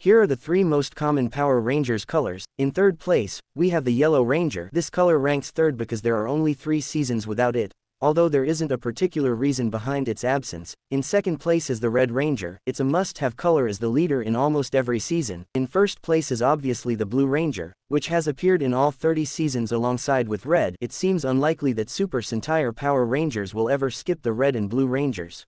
Here are the three most common Power Rangers colors. In third place, we have the Yellow Ranger. This color ranks third because there are only three seasons without it, although there isn't a particular reason behind its absence. In second place is the Red Ranger, it's a must-have color as the leader in almost every season. In first place is obviously the Blue Ranger, which has appeared in all 30 seasons alongside with Red. It seems unlikely that Super Sentai Power Rangers will ever skip the Red and Blue Rangers.